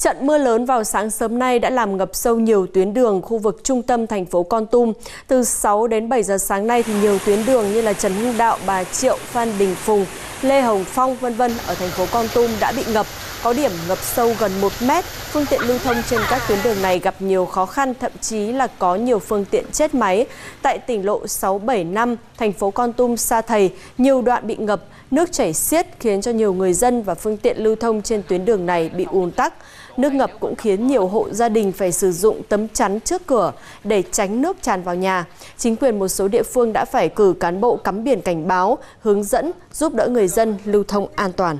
Trận mưa lớn vào sáng sớm nay đã làm ngập sâu nhiều tuyến đường khu vực trung tâm thành phố Con Tum. Từ 6 đến 7 giờ sáng nay thì nhiều tuyến đường như là Trần Hưng Đạo, Bà Triệu, Phan Đình Phùng, Lê Hồng Phong vân vân ở thành phố Con Tum đã bị ngập, có điểm ngập sâu gần 1 mét. Phương tiện lưu thông trên các tuyến đường này gặp nhiều khó khăn, thậm chí là có nhiều phương tiện chết máy. Tại tỉnh lộ 675, thành phố Con Tum, Sa Thầy, nhiều đoạn bị ngập, nước chảy xiết khiến cho nhiều người dân và phương tiện lưu thông trên tuyến đường này bị ùn tắc. Nước ngập cũng khiến nhiều hộ gia đình phải sử dụng tấm chắn trước cửa để tránh nước tràn vào nhà. Chính quyền một số địa phương đã phải cử cán bộ cắm biển cảnh báo, hướng dẫn, giúp đỡ người dân lưu thông an toàn.